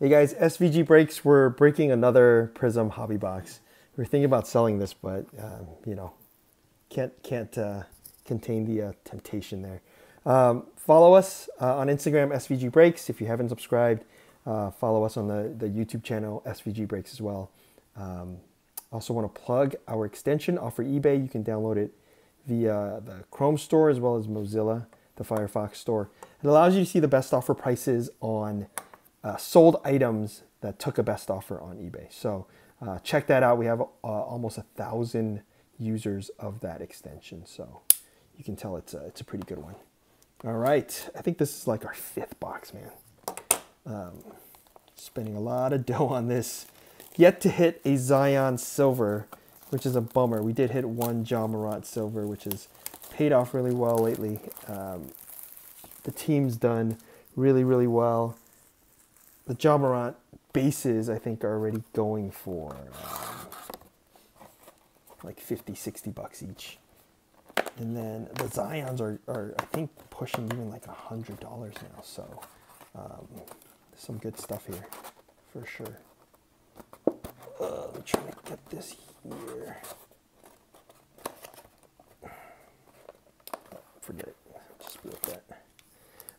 Hey guys, SVG Breaks. We're breaking another Prizm hobby box. We are thinking about selling this, but um, you know, can't can't uh, contain the uh, temptation there. Um, follow us uh, on Instagram, SVG Breaks. If you haven't subscribed, uh, follow us on the, the YouTube channel, SVG Breaks as well. Um, also want to plug our extension off for eBay. You can download it via the Chrome store as well as Mozilla, the Firefox store. It allows you to see the best offer prices on uh, sold items that took a best offer on eBay. So uh, check that out. We have uh, almost a thousand users of that extension. So you can tell it's a, it's a pretty good one. All right, I think this is like our fifth box, man. Um, spending a lot of dough on this. Yet to hit a Zion Silver, which is a bummer. We did hit one Morant Silver, which has paid off really well lately. Um, the team's done really, really well. The Ja Morant bases, I think, are already going for um, like 50, 60 bucks each. And then the Zions are, are I think, pushing even like a $100 now. So um, some good stuff here for sure. Uh, I'm trying to get this here. Forget it. Just be like that.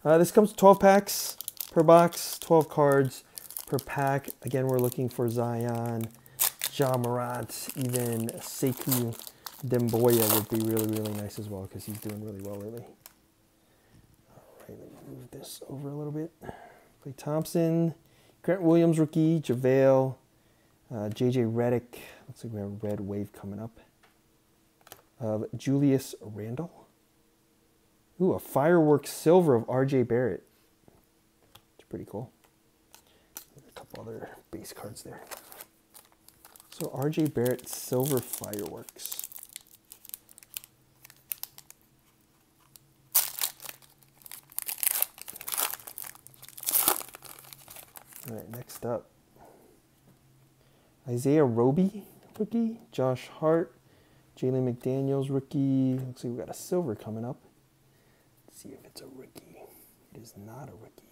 Uh, this comes 12 packs per box, 12 cards per pack. Again, we're looking for Zion, Ja Morant, even Sekou Doumbouya would be really, really nice as well because he's doing really well lately. All right, let me move this over a little bit. Klay Thompson, Grant Williams rookie, JaVale, uh, JJ Redick. Looks like we have a red wave coming up. Of Julius Randle. Ooh, a fireworks silver of RJ Barrett. It's pretty cool. A couple other base cards there. So RJ Barrett silver fireworks. All right, next up. Isaiah Roby, rookie. Josh Hart. Jalen McDaniels, rookie. Looks like we got a silver coming up. Let's see if it's a rookie. It is not a rookie.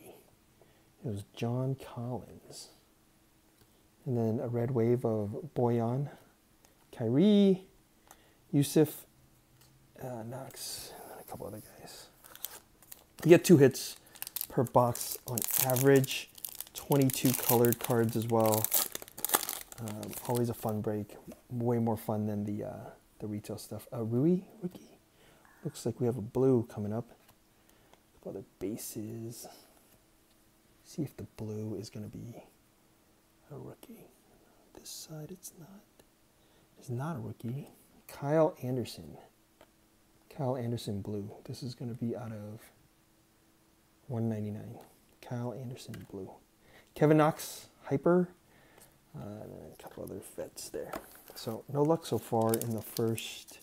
It was John Collins. And then a red wave of Bojan, Kyrie, Jusuf, uh, Knox, and a couple other guys. You get two hits per box on average. 22 colored cards as well. Um, always a fun break. Way more fun than the uh, the retail stuff. Uh, Rui rookie. Looks like we have a blue coming up. A couple other bases. See if the blue is going to be a rookie. This side it's not. It's not a rookie. Kyle Anderson. Kyle Anderson blue. This is going to be out of 199. Kyle Anderson blue. Kevin Knox hyper. Uh, and a couple other vets there. So no luck so far in the first,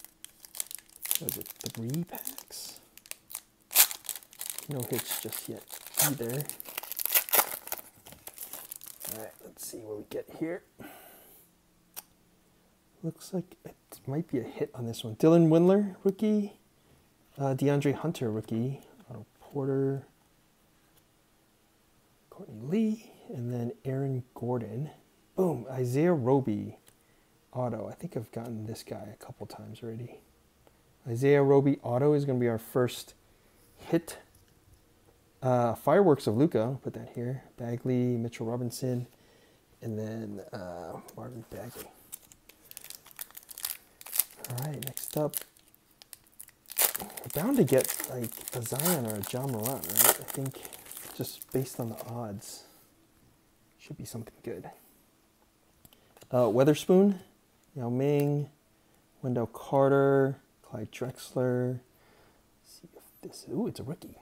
what is it, three packs? No hits just yet either. All right, let's see what we get here. Looks like it might be a hit on this one. Dylan Windler, rookie. Uh, DeAndre Hunter, rookie. Otto Porter. Courtney Lee. And then Aaron Gordon. Boom, Isaiah Roby auto. I think I've gotten this guy a couple times already. Isaiah Roby auto is going to be our first hit. Uh, fireworks of Luka, put that here. Bagley, Mitchell Robinson, and then uh, Marvin Bagley. All right, next up. We're bound to get like a Zion or a Ja Morant, right? I think just based on the odds, should be something good. Uh, Weatherspoon, Yao Ming, Wendell Carter, Clyde Drexler. Let's see if this. Ooh, it's a rookie.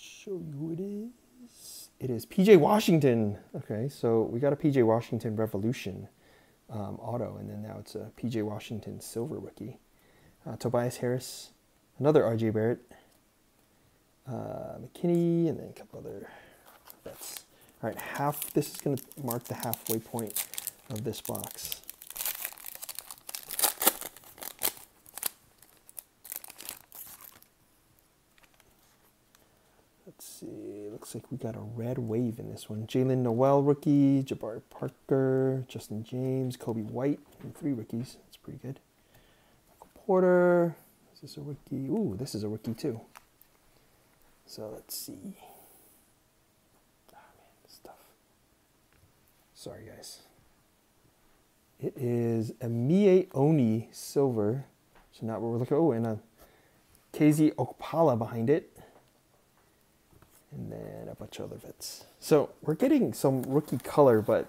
Show you who it is. It is PJ Washington. Okay, so we got a PJ Washington Revolution um, auto, and then now it's a PJ Washington Silver rookie. Uh, Tobias Harris, another RJ Barrett, uh, McKinney, and then a couple other bets. All right, half, this is gonna mark the halfway point of this box. Let's see, looks like we got a red wave in this one. Jaylen Nowell rookie, Jabari Parker, Justin James, Coby White, and three rookies. That's pretty good. Michael Porter. This is this a rookie? Ooh, this is a rookie too. So let's see. Oh man, this stuff. Sorry guys. It is a Miye Oni silver. So not what we're looking. Oh, and uh, a KZ Okpala behind it and then a bunch of other vets. So we're getting some rookie color, but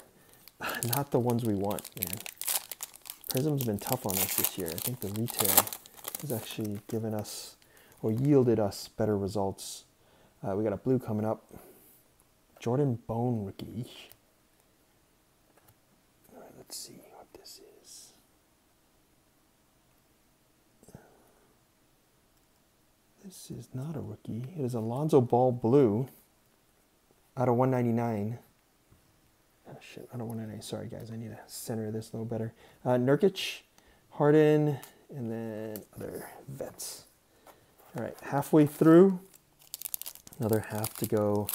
not the ones we want, man. Prizm's been tough on us this year. I think the retail has actually given us or yielded us better results. Uh, we got a blue coming up. Jordan Bone rookie. Let's see what this is. This is not a rookie. It is Alonzo Ball Blue out of 199. Oh, shit, out of 199. Sorry, guys. I need to center this a little better. Uh, Nurkic, Harden, and then other vets. All right, halfway through. Another half to go.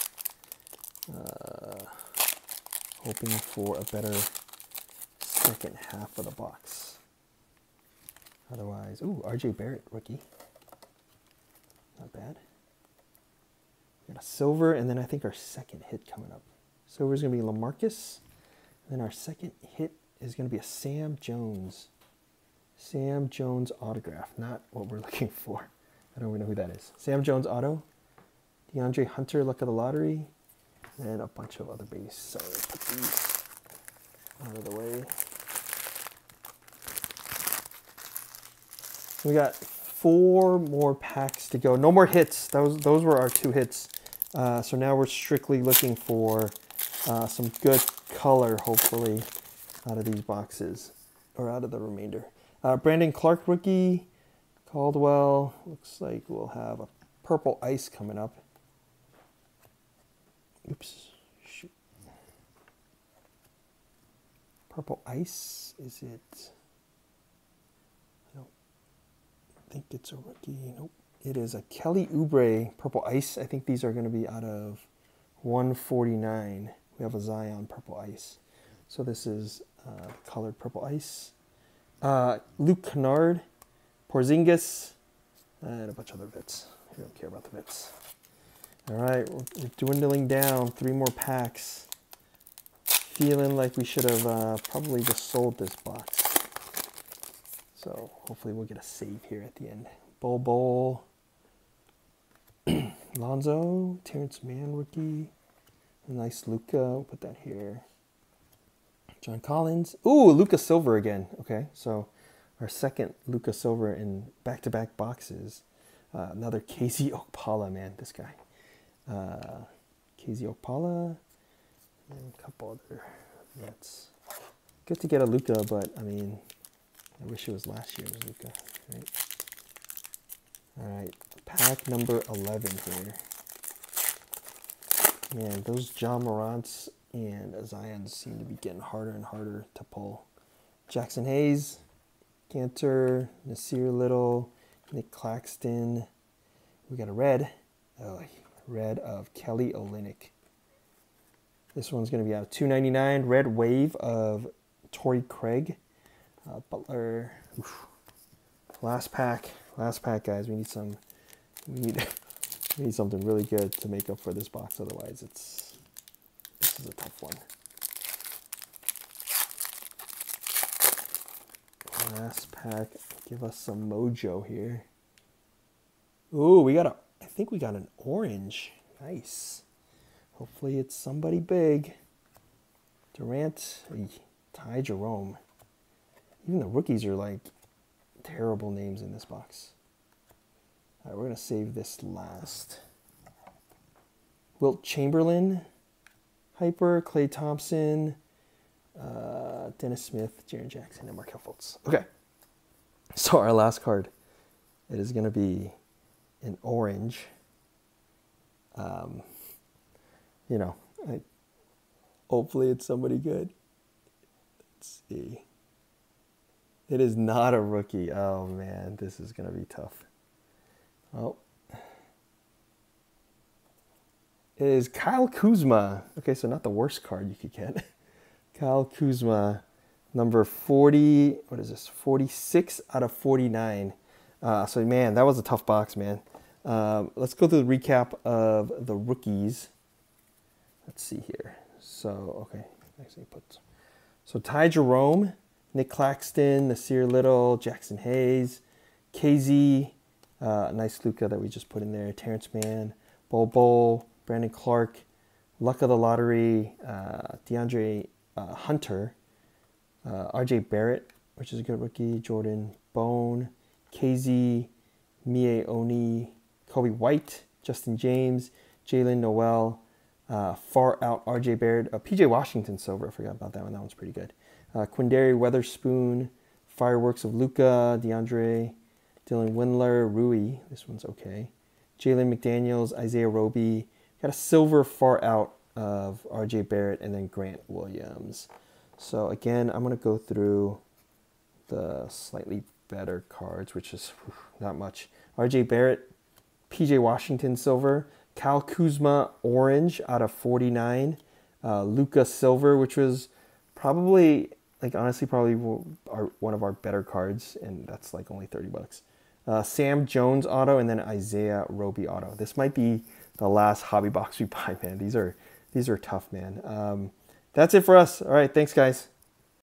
Uh, hoping for a better second half of the box. Otherwise, ooh, RJ Barrett, rookie. Not bad. We got a silver, and then I think our second hit coming up. Silver is going to be Lamarcus. And then our second hit is going to be a Sam Jones. Sam Jones autograph, not what we're looking for. I don't even know who that is. Sam Jones auto. DeAndre Hunter, luck of the lottery. And a bunch of other base. So put these out of the way. We got four more packs to go. No more hits. Those those were our two hits. Uh, so now we're strictly looking for uh, some good color, hopefully, out of these boxes or out of the remainder. Uh, Brandon Clarke rookie, Caldwell. Looks like we'll have a purple ice coming up. Oops, shoot. Purple ice, is it? Think it's a rookie. Nope. It is a Kelly Oubre Purple Ice. I think these are going to be out of 149. We have a Zion Purple Ice. So this is uh, colored Purple Ice. Uh, Luke Kennard, Porzingis, and a bunch of other bits. We don't care about the bits. All right, we're dwindling down. Three more packs. Feeling like we should have uh, probably just sold this box. So hopefully we'll get a save here at the end. Bol Bol. Lonzo, Terance Mann rookie. Nice Luka. We'll put that here. John Collins. Ooh, Luka Silver again. Okay, so our second Luka Silver in back-to-back boxes. Uh, another Casey Okpala, man, this guy. Uh, KZ Okpala. And a couple other That's Good to get a Luka, but I mean, I wish it was last year's Luka. Right? All right, pack number 11 here. Man, those Ja Morants and Zions seem to be getting harder and harder to pull. Jaxson Hayes, Kanter, Nassir Little, Nick Claxton. We got a red. Oh, red of Kelly Olynyk. This one's going to be out of 299. Red wave of Torrey Craig. Uh, Butler. Oof. Last pack. Last pack, guys. We need some. We need. we need something really good to make up for this box. Otherwise, it's. This is a tough one. Last pack. Give us some mojo here. Ooh, we got a. I think we got an orange. Nice. Hopefully, it's somebody big. Durant. Ty Jerome. Even the rookies are like terrible names in this box. All right, we're going to save this last. Wilt Chamberlain, Hyper, Klay Thompson, uh, Dennis Smith, Jaren Jackson, and Markelle Fultz. Okay. So our last card, it is going to be an orange. Um, you know, I, hopefully it's somebody good. Let's see. It is not a rookie. Oh man, this is to be tough. Oh. It is Kyle Kuzma. Okay, so not the worst card you could get. Kyle Kuzma, number 40, what is this? 46 out of 49. Uh, so, man, that was a tough box, man. Um, let's go through the recap of the rookies. Let's see here. So, okay, actually put. So, Ty Jerome, Nick Claxton, Nassir Little, Jaxson Hayes, KZ, uh, nice Luka that we just put in there, Terance Mann, Bol Bol, Brandon Clarke, Luck of the Lottery, uh, DeAndre uh, Hunter, uh, RJ Barrett, which is a good rookie, Jordan Bone, KZ, Miye Oni, Coby White, Justin James, Jaylen Nowell, uh, far out RJ Barrett, uh, PJ Washington Silver. I forgot about that one. That one's pretty good. Uh, Quinndary Weatherspoon, Fireworks of Luka, DeAndre, Dylan Windler, Rui. This one's okay. Jalen McDaniels, Isaiah Roby. Got a silver far out of RJ Barrett and then Grant Williams. So again, I'm going to go through the slightly better cards, which is whew, not much. RJ Barrett, PJ Washington silver, Cal Kuzma orange out of 49, uh, Luka silver, which was probably like honestly probably our, one of our better cards, and that's like only 30 bucks. Uh, Sam Jones auto, and then Isaiah Roby auto. This might be the last hobby box we buy, man. These are these are tough, man. Um, that's it for us. All right, thanks, guys.